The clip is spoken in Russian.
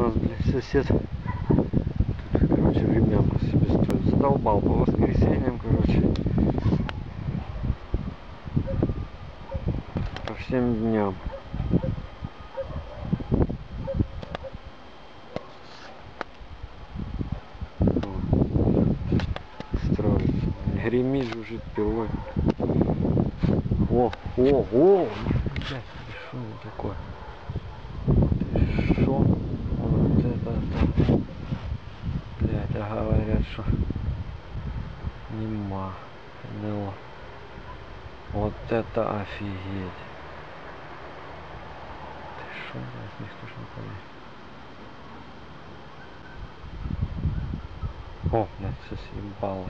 нас, блядь, сосед. Тут, короче, времянку себе строит. Задолбал по воскресеньям, короче. По всем дням. Гремит, жужжит пилой. О, о, о! Блядь, что такое? Ты шо? Вот Блядь, а говорят, что нема. НЛО. Вот это офигеть. Ты шо, блядь, ніхто ж не поверит. О, блядь, все съебало.